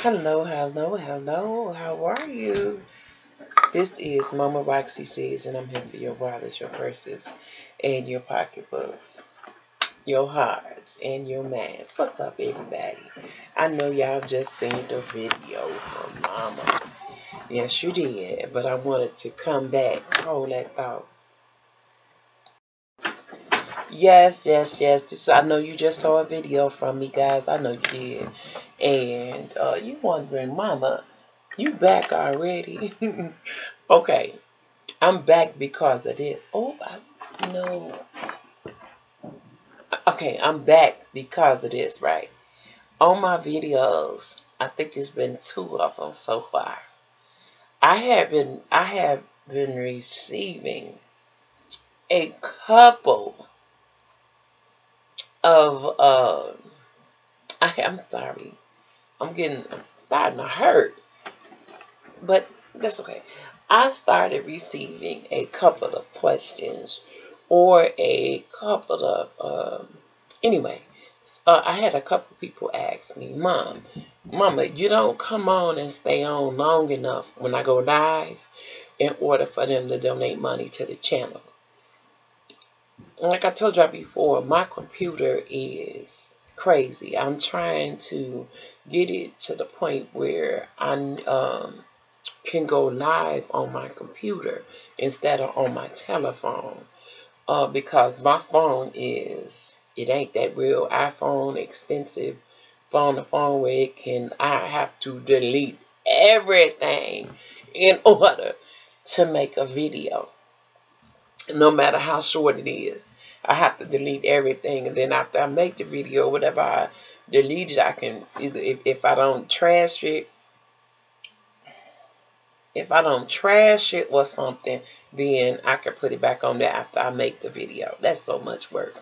Hello, hello, hello. How are you? This is Mama Roxie Says, and I'm here for your wallets, your purses, and your pocketbooks, your hearts, and your minds. What's up, everybody? I know y'all just seen the video from Mama. Yes, you did, but I wanted to come back, hold that thought. Yes, yes, yes. This I know you just saw a video from me, guys. I know you did. And uh, you wondering, Mama, you back already? okay, I'm back because of this. Oh, I know. Okay, I'm back because of this, right? On my videos, I think it's been two of them so far. I have been I have been receiving a couple of uh I am sorry. I'm getting I'm starting to hurt. But that's okay. I started receiving a couple of questions or a couple of um anyway, uh, I had a couple people ask me, Mom, Mama, you don't come on and stay on long enough when I go live in order for them to donate money to the channel like I told y'all before, my computer is crazy. I'm trying to get it to the point where I um, can go live on my computer instead of on my telephone uh, because my phone is, it ain't that real iPhone expensive phone to phone where it can, I have to delete everything in order to make a video no matter how short it is. I have to delete everything, and then after I make the video, whatever I delete it, I can either if, if I don't trash it, if I don't trash it or something, then I can put it back on there after I make the video. That's so much work.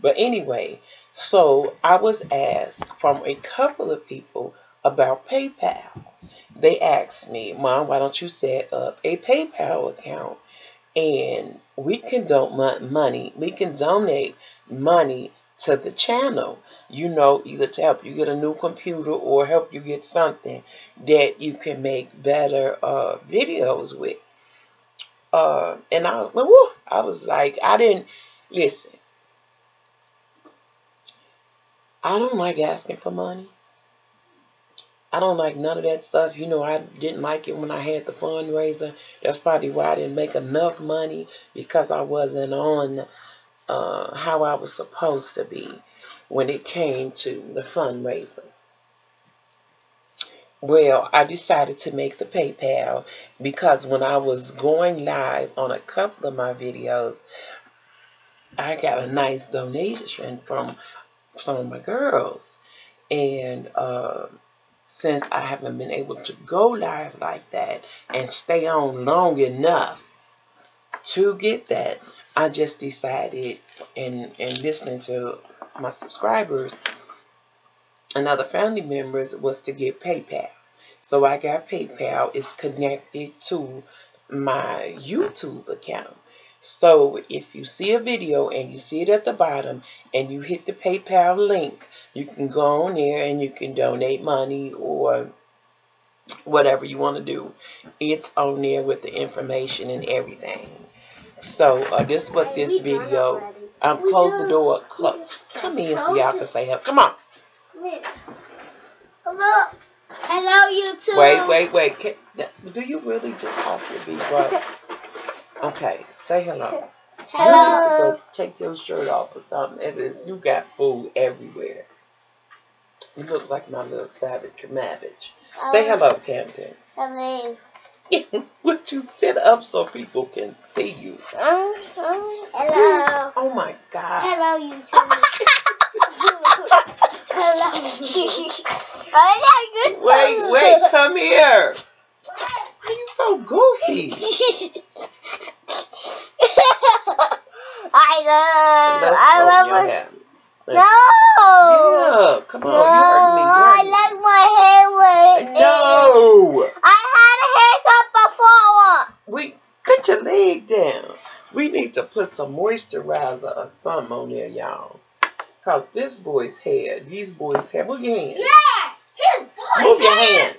But anyway, so I was asked from a couple of people about PayPal. They asked me, Mom, why don't you set up a PayPal account? And we can donate money. We can donate money to the channel. You know, either to help you get a new computer or help you get something that you can make better uh, videos with. Uh, and I, woo, I was like, I didn't listen. I don't like asking for money. I don't like none of that stuff. You know, I didn't like it when I had the fundraiser. That's probably why I didn't make enough money because I wasn't on uh, how I was supposed to be when it came to the fundraiser. Well, I decided to make the PayPal because when I was going live on a couple of my videos, I got a nice donation from some of my girls. And uh, since I haven't been able to go live like that and stay on long enough to get that, I just decided in, in listening to my subscribers and other family members was to get PayPal. So I got PayPal. It's connected to my YouTube account. So if you see a video and you see it at the bottom and you hit the PayPal link, you can go on there and you can donate money or whatever you want to do. It's on there with the information and everything. So uh, this is what this video. Um, close the door. Clo come in so y'all can say hello. Come on. Hello. Hello, YouTube. Wait, wait, wait. Can, do you really just have to be right? Okay. Say hello. Hello. You need to go take your shirt off or something. It is, you got food everywhere. You look like my little savage Cabbage. Say hello, Camden. Hello. Would you sit up so people can see you? Um, um, hello. Oh my God. Hello, YouTube. hello. hello, Wait, wait, come here. Why are you so goofy? I love your hair. No. Yeah, come on, No, you hurt me. I like my hair where it is. No. I had a haircut before. We put your leg down. We need to put some moisturizer or something on there, y'all. Cause this boy's hair, these boys' hair. Move your hand. Yeah, his Move your hand.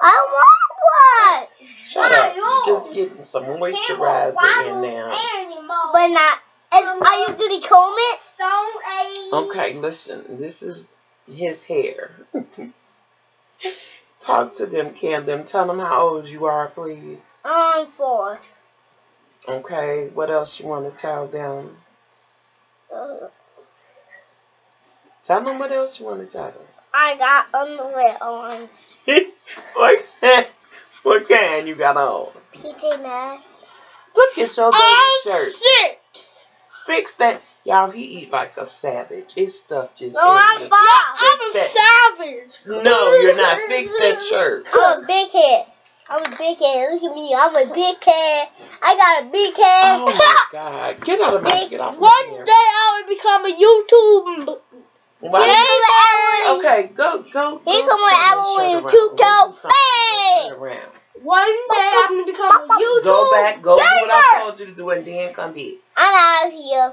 I want one. Shut up. You're just getting some moisturizer in now. But not. Is, are you gonna comb it? Stone Age. Okay, listen. This is his hair. Talk to them, Camden. Tell them how old you are, please. I'm um, four. Okay, what else you want to tell them? Uh, Tell them what else you want to tell them. I got underwear on. what, kind, what kind you got on? PJ Masks. Look at your dirty I'm shirt. Six. Fix that. Y'all, he eat like a savage. His stuff just No, I'm everywhere. five. I'm a that. savage. No, you're not. Fix that shirt. I'm a big head. I'm a big head. Look at me. I'm a big head. I got a big head. Oh my God! Get out of my get off my One hair. day I will become a YouTube. Why He come with Okay, go go. He go come with turn that Apple shirt and around. two Go do toe. something. Hey! Turn it around. One day I'm gonna become a YouTube. Go back. Go do what I told you to do, and then come back. I'm out of here.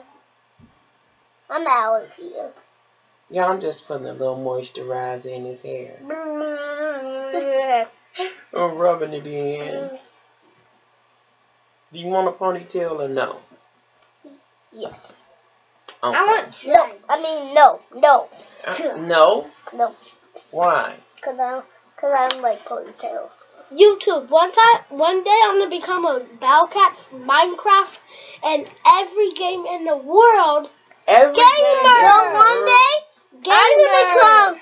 I'm out of here. Yeah, I'm just putting a little moisturizer in his hair. I'm rubbing it in. Do you want a ponytail or no? yes. Okay. I want No. I mean no. No. Uh, no. No. Why? Cause I cause I don't like ponytails. YouTube. One time, one day I'm gonna become a Bowcats Minecraft and every game in the world. Every Gamer! day Well, that one day Gamer. I'm gonna come.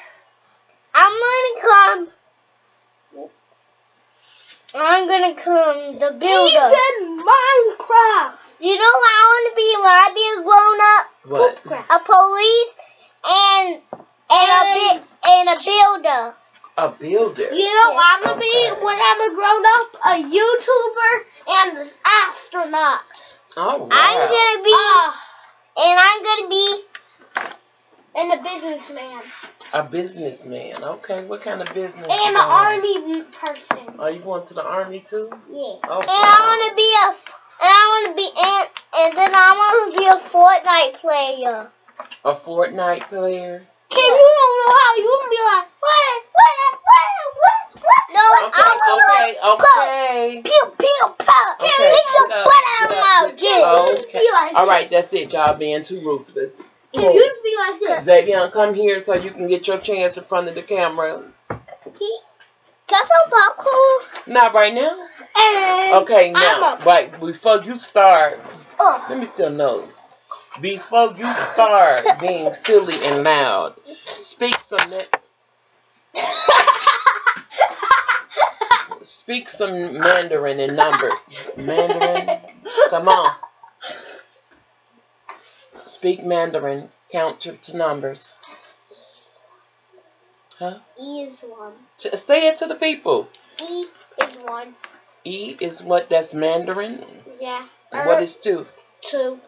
I'm gonna come. I'm gonna come the builder. Even Minecraft. You know what I want to be when I be a grown up? What? A police and and a bit and a builder. A builder. You know I'm gonna be when I'm a grown up? A YouTuber and an astronaut. Oh wow. I'm gonna be Ah, and I'm gonna be and a businessman. A businessman. Okay, what kind of business? And you an army person. Are you going to the army too? yeah. Oh, And I want to be a and I want to be and and then I want to be a Fortnite player. a Fortnite player. Kim, you don't know how you gonna be like, what, what, what, what, what? No, Okay, okay, okay. pew pew pew. Okay, Get your get butt out of my okay. Like All right, that's it, y'all being too ruthless. You used to be like this. Xavier, come here so you can get your chance in front of the camera. Got some popcorn? Not right now. And Okay, now, a- right before you start, Oh. let me still nose. Before you start being silly and loud, speak some speak some Mandarin in number. Mandarin, come on. Speak Mandarin. Count to, to numbers. Huh? E is one. T- say it to the people. E is one. E is what? That's Mandarin. Yeah. And what is two? Two.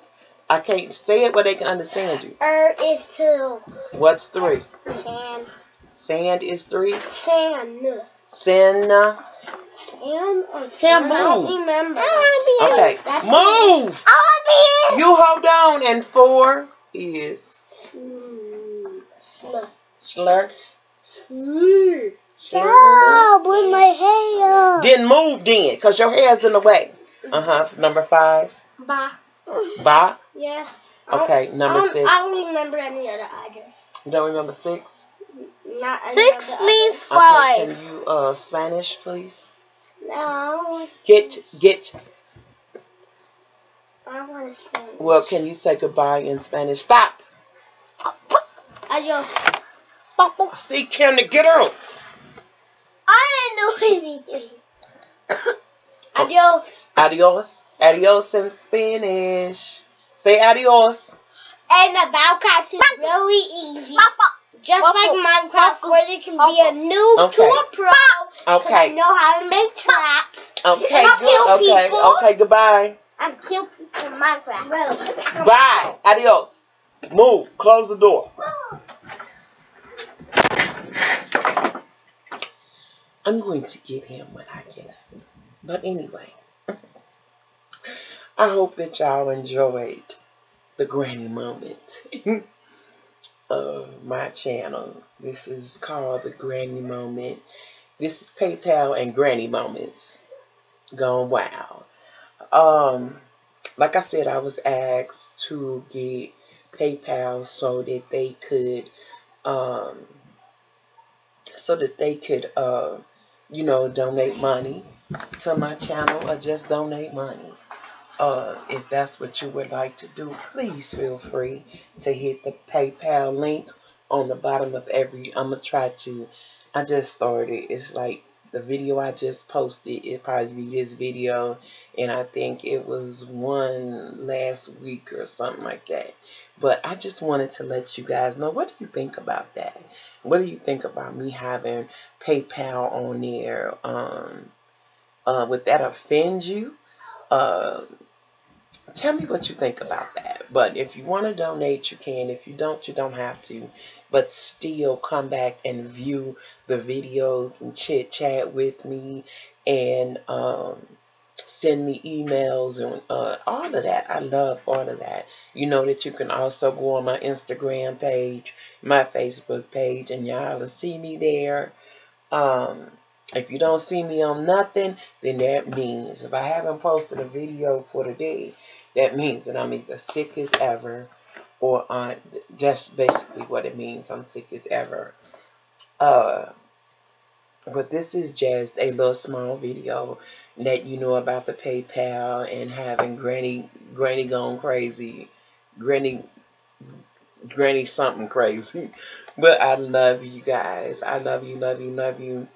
I can't say it where they can understand you. Er is two. What's three? Sand. Sand is three. Sand. Sin. uh, Sand or Can't move. remember. I want to be Okay, That's move. I want to be You hold on. And four is in. Slur. slur. Slur. Slur. Stop with my hair. Then move then, cause your hair's in the way. Uh huh. Number five. Ba. Ba. Yeah. I don't- Okay. I Number don't, six. I don't remember any other address. You don't remember six? Not Six means address. Okay. five. Can you uh Spanish, please? No, Get get. I want to spend. Well, can you say goodbye in Spanish? Stop. Adios. See, Kim, to get out. I didn't do anything. Adios. Adios. Adios in Spanish. Say adios. And the Bowcats is really easy. Just like Minecraft, where you can be a noob to Okay. a pro. 'cause I know how to make traps. Okay. And Good. kill Okay. people. Okay. Goodbye. I'm kill people in Minecraft. Bye. Adios. Move. Close the door. I'm going to get him when I get up. But anyway, I hope that y'all enjoyed the granny moment. of my channel. This is called the Granny Moment. This is PayPal and Granny Moments gone wild. Um, like I said, I was asked to get PayPal so that they could, um, so that they could, uh, you know, donate money to my channel or just donate money. Uh, if that's what you would like to do, please feel free to hit the PayPal link on the bottom of every. I'm gonna try to. I just started. It's like the video I just posted. It probably be this video, and I think it was one last week or something like that. But I just wanted to let you guys know. What do you think about that? What do you think about me having PayPal on there? Um, uh, would that offend you? Uh, tell me what you think about that. But if you want to donate, you can. If you don't, you don't have to. But still come back and view the videos and chit chat with me and um, send me emails and uh, all of that. I love all of that. You know that you can also go on my Instagram page, my Facebook page, and y'all will see me there. Um, if you don't see me on nothing, then that means if I haven't posted a video for the day, that means that I'm either sick as ever or on just basically what it means. I'm sick as ever. Uh, but this is just a little small video that you know about the PayPal and having Granny Granny gone crazy, Granny Granny something crazy. But I love you guys. I love you, love you, love you.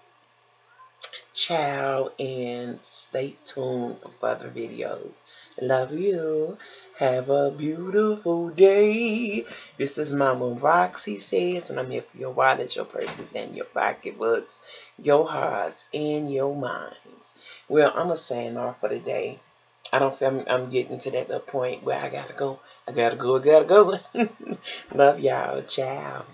Ciao and stay tuned for further videos. Love you. Have a beautiful day. This is Mama Roxie says, and I'm here for your wallets, your purses, and your pocketbooks, your hearts, and your minds. Well, I'm a sign off for the day. I don't feel I'm, I'm getting to that point where I gotta go. I gotta go. I gotta go. Love y'all. Ciao.